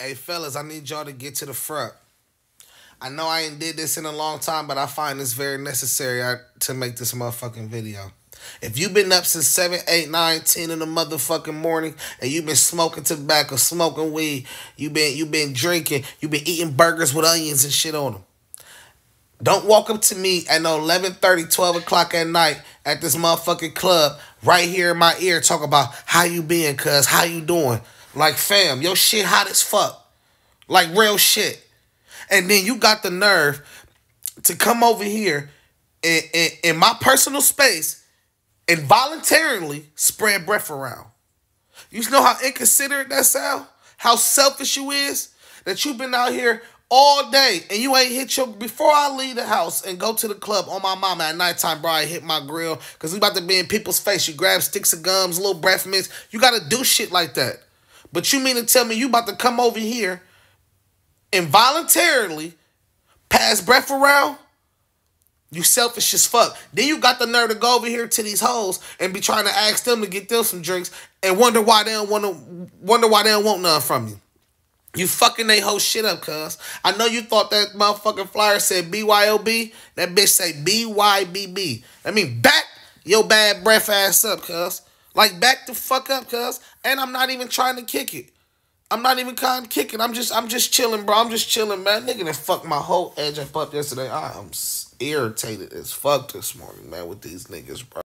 Hey fellas, I need y'all to get to the front. I know I ain't did this in a long time, but I find this very necessary to make this motherfucking video. If you've been up since 7, 8, 9, 10 in the motherfucking morning and you've been smoking tobacco, smoking weed, you've been you been drinking, you've been eating burgers with onions and shit on them. Don't walk up to me at no 11, 30, 12 o'clock at night at this motherfucking club right here in my ear talk about how you been, cuz, how you doing. Like, fam, your shit hot as fuck. Like, real shit. And then you got the nerve to come over here in, in, in my personal space and voluntarily spread breath around. You know how inconsiderate that sound? How selfish you is? That you've been out here all day and you ain't hit your before I leave the house and go to the club on my mama at nighttime, bro. I hit my grill because we about to be in people's face. You grab sticks of gums, little breath mints. You gotta do shit like that. But you mean to tell me you about to come over here and voluntarily pass breath around? You selfish as fuck. Then you got the nerve to go over here to these hoes and be trying to ask them to get them some drinks and wonder why they don't want to wonder why they don't want none from you. You fucking they whole shit up, cuz. I know you thought that motherfucking flyer said BYOB. That bitch say BYBB. I mean, back your bad breath ass up, cuz. Like back the fuck up, cuz. And I'm not even trying to kick it. I'm not even kind of kicking. I'm just I'm just chilling, bro. I'm just chilling, man. Nigga that fucked my whole edge up up yesterday. I am irritated as fuck this morning, man, with these niggas, bro.